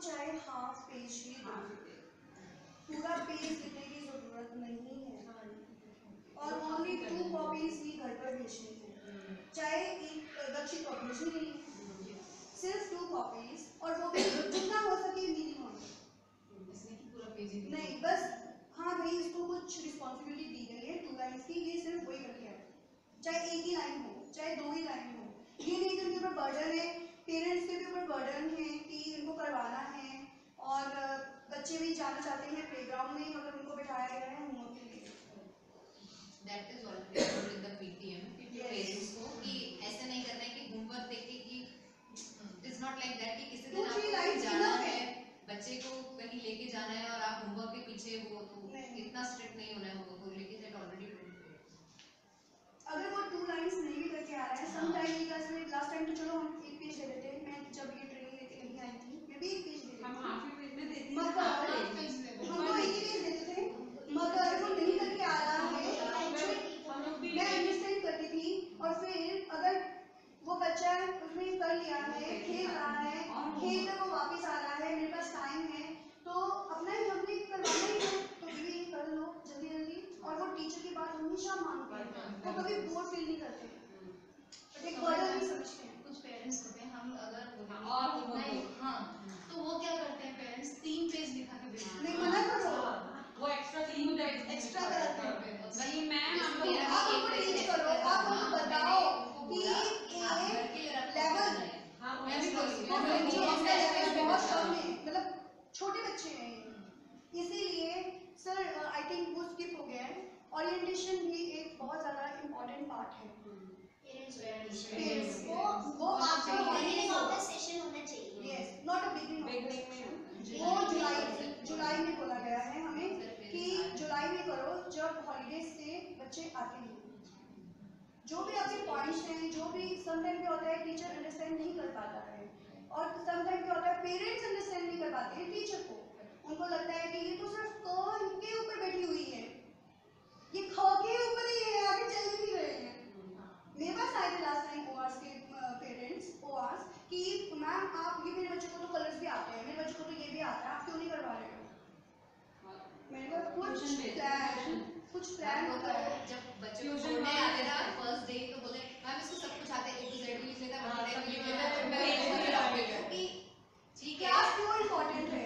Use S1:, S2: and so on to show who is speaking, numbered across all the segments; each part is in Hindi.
S1: चाहे हाफ़ पेज ही दो पूरा पेज लिखने की ज़रूरत नहीं है। और ओनली टू कॉपीज ही घर पर भेजनी है। चाहे एक अच्छी कॉपीज ही नहीं सिर्फ़ टू कॉपीज और वो जितना हो सके मिनिमम नहीं बस हाँ भाई इसको कुछ रिस्पॉन्सिबिलिटी दी गई है। टू लाइन की ये सिर्फ़ वही करके आए चाहे एक ही लाइन हो चाहे दो ही लाइन हो। ये नहीं कि उनके ऊपर बर्डन है पेरेंट्स के भी ऊपर बर्डन है कि इनको करवाना है और बच्चे भी जाना चाहते हैं प्लेग्राउंड में मगर उनको बिठाया गया है होमवर्क के लिए।
S2: That is already the PTM
S1: Yes.
S2: Parents को कि ऐसा नहीं करना है कि होमवर्क देख के कि it is not like that कि किसी
S1: Two,
S2: दिन
S1: three
S2: आपको
S1: lines
S2: जाना
S1: enough
S2: है
S1: है।
S2: बच्चे को कहीं लेके जाना है और आप होमवर्क के पीछे हो तो
S1: नहीं।
S2: इतना स्ट्रिक्ट नहीं होना है होमवर्क को लेके दैट ऑलरेडी टोल्ड
S1: अगर वो टू लाइंस नहीं भी करके आ रहा है सम टाइम ये क्लास में लास्ट टाइम तो चलो हम एक पेज दे देते हैं मैं जब ये ट्रेनिंग लेके नहीं आई थी मैं भी एक पेज दे देती
S3: हम
S1: थी।
S3: हाफ़ ही पेज में देते हैं
S1: मगर
S3: हाफ़
S1: हम
S3: पेज
S1: तो एक ही पेज देते थे मगर अगर वो नहीं करके आ रहा है
S3: हम लोग भी
S1: मैं अंडरस्टैंड करती थी और फिर अगर वो बच्चा उसने कर लिया है खेल रहा है खेल कर वो वापस आ रहा है मेरे पास टाइम है तो अपना ही हमने करवाना ही है तो भी ये कर लो जल्दी जल्दी और वो टीचर की बात हमेशा मानते हैं वो कभी बोर फील नहीं करते बट एक बर्डन नहीं समझते हैं
S4: कुछ पेरेंट्स होते हैं हम अगर
S3: हाँ, और
S4: इतना ही
S3: होमवर्क
S4: हाँ तो वो क्या करते हैं पेरेंट्स तीन पेज लिखा के भेजते
S1: नहीं
S4: हैं
S1: मना करो
S3: वो एक्स्ट्रा तीन पेज
S1: एक्स्ट्रा कराते हैं parents।
S3: नहीं मैम
S2: जैसे
S3: आपको
S2: मेरा
S1: आप
S2: भी
S1: उनको
S2: एक
S1: teach
S2: ऐसे
S1: करो,
S2: करता
S1: आप
S2: था,
S1: उनको
S2: मैंने
S1: बताओ
S2: उनको
S1: कि
S2: बोला,
S1: ये
S2: आप घर के लिए रखो
S1: level-
S2: बनाए।
S3: हाँ
S2: मैं भी बोली,
S1: वो
S2: मैं
S1: बच्चे
S2: बोली,
S1: उसका
S2: मैं
S1: लेवल
S2: इसमें
S1: बहुत
S2: बता
S1: कम
S2: रही
S1: है मतलब छोटे बच्चे हैं ये इसीलिए सर आई थिंक वो स्किप हो गया है। ओरिएंटेशन भी एक बहुत ज़्यादा इम्पोर्टेंट पार्ट है।
S4: पेरेंट्स पेरेंट्स
S5: वो वो आपका
S1: beginning
S5: of
S1: होगा।
S5: the होना चाहिए।
S1: यस नॉट अ बिगिनिंग वो जुलाई जुलाई में बोला गया है हमें कि जुलाई में करो जब हॉलीडेज से बच्चे आते हैं। जो भी आपके पॉइंट्स हैं जो भी समटाइम क्या होता है टीचर अंडरस्टैंड नहीं कर पाता है। और समटाइम क्या होता है पेरेंट्स अंडरस्टैंड नहीं कर पाते हैं टीचर को। उनको लगता है कि ये तो सिर्फ़ क के ऊपर बैठी हुई है ये ख के ऊपर ही है आगे चल ही नहीं रहे हैं मेरे पास आए थे लास्ट टाइम ओआरस के पेरेंट्स ओआरस कि मैम आप ये मेरे बच्चे को तो कलर्स भी आते हैं मेरे बच्चे को तो ये भी आता है आप क्यों नहीं करवा रहे हो मैंने कहा कुछ प्लान कुछ प्लान होता है
S2: जब बच्चे को छोड़ने आते ना फ़र्स्ट डे तो बोले मैम इसको सब कुछ आता है ए टू जेड भी है
S3: हाँ,
S2: लिख लेता है
S3: लेता है,
S2: मैं
S3: पेज
S2: वही
S3: भी
S2: रख
S3: लिख
S2: लेता
S1: कि
S2: ठीक है
S1: क्लास क्यों इम्पोर्टेंट है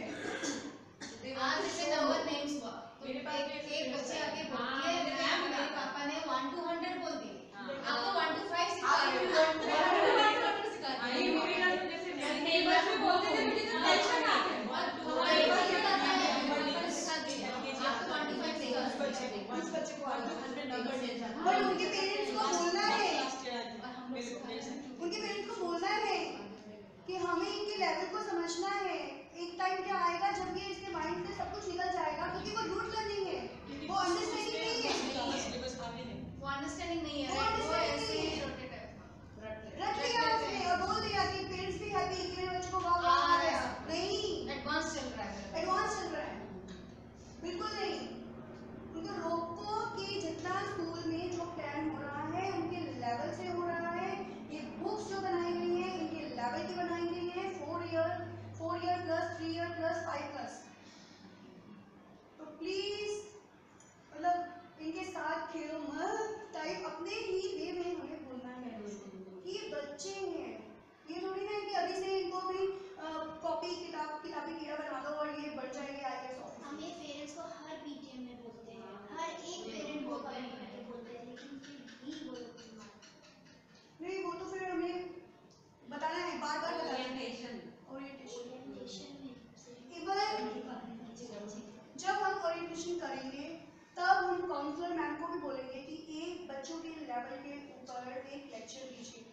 S2: They want
S4: आज
S2: to
S4: जैसे
S2: show-
S4: नंबर नेम्स हुआ तो
S3: मेरे पास
S4: एक
S3: भी
S4: एक
S3: ऐसे
S4: बच्चे आके
S3: हाँ,
S4: बोलती है
S3: मेरे
S4: मैम
S3: पास भी
S4: मेरे
S3: आता है।
S4: पापा ने वन टू हंड्रेड बोल दिए
S3: हाँ।
S4: आपको वन टू फाइव सिखा
S3: आप
S4: रहे
S3: भी
S4: हो
S3: one to five
S4: one to five सिखा
S3: हाँ,
S4: रहे
S3: ये
S4: हो।
S3: मेरे घर में जैसे मेरे neighbors भी बोलते थे मुझे तो टेंशन आ गई
S4: One to
S3: हाँ,
S4: five
S3: ये बात
S4: सिखा
S3: है।
S4: रहे हैं,
S3: हाँ,
S4: one to सिखा दिए। आपको one to five सिखा
S3: कुछ बच्चे
S4: दिए।
S3: को
S1: कुछ बच्चे को आता है।
S3: हंड्रेड
S1: बट उनके पेरेंट्स को बोलना है।
S4: और हैं।
S1: उनके पेरेंट्स को बोलना है कि हमें इनके लेवल को समझना है। एक टाइम क्या आएगा जब ये इसके माइंड से सब कुछ निकल जाएगा? क्योंकि वो रूट लर्निंग है। वो अंडरस्टैंडिंग नहीं है।
S4: वो अंडरस्टैंडिंग नहीं है
S1: वो
S4: right? वो
S1: understanding
S4: ऐसे
S1: नहीं
S4: ही
S1: है।
S4: रोटेट है
S1: रख लिया उसने और बोल दिया कि पेरेंट्स भी हैप्पी कि मेरे बच्चे को वाह वाह आ गया नहीं
S4: एडवांस चल रहा है
S1: एडवांस चल रहा है बिल्कुल नहीं उनको रोको कि जितना स्कूल में जो प्लान हो रहा है उनके लेवल से हो रहा है ये बुक्स जो बनाई गई हैं इनके लेवल की बनाई गई हैं four year four year plus three year plus five plus तो प्लीज़ मतलब इनके साथ खेलो मत टाइप अपने ही वे में हमें बोलना है कि ये बच्चे हैं ये थोड़ी ना है कि अभी से इनको भी कॉपी किताब किताबी कीड़ा बना दो और ये बढ़ जाएँगे आई
S5: ये पेरेंट्स को हर पीटीएम में बोलते हैं। हर एक पेरेंट को कमेंट करके बोलते हैं लेकिन फिर भी वो लोग नहीं
S1: वो तो फिर हमें बताना है बार बार
S3: ओरिएंटेशन
S1: ओरिएंटेशन
S5: ओरिएंटेशन में
S1: जब हम ओरिएंटेशन करेंगे तब हम काउंसलर मैम को भी बोलेंगे कि एक बच्चों के लेवल के ऊपर एक लेक्चर दीजिए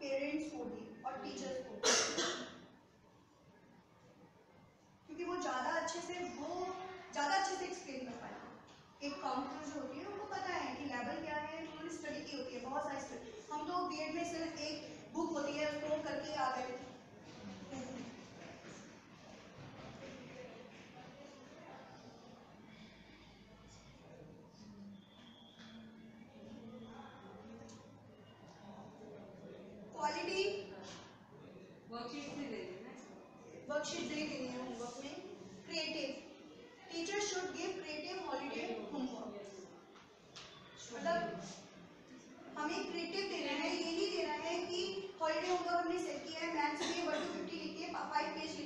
S1: पेरेंट्स को भी और टीचर्स को क्योंकि वो ज़्यादा अच्छे से वो ज़्यादा अच्छे से एक्सप्लेन कर पाएँगे एक काउंसलर जो होती है उनको पता है कि लेवल क्या है उन्होंने स्टडी की होती है बहुत सारी स्टडी हम तो बी एड में सिर्फ़ एक बुक होती है उसको करके आ गए क्वालिटी
S3: वर्कशीट दे देना
S1: वर्कशीट दे देनी है होमवर्क में creative teacher should give creative holiday homework मतलब हमें क्रिएटिव देना है ये नहीं देना है कि हॉलीडे होमवर्क हमने सेट किया है मैथ्स में वन टू फिफ्टी लिख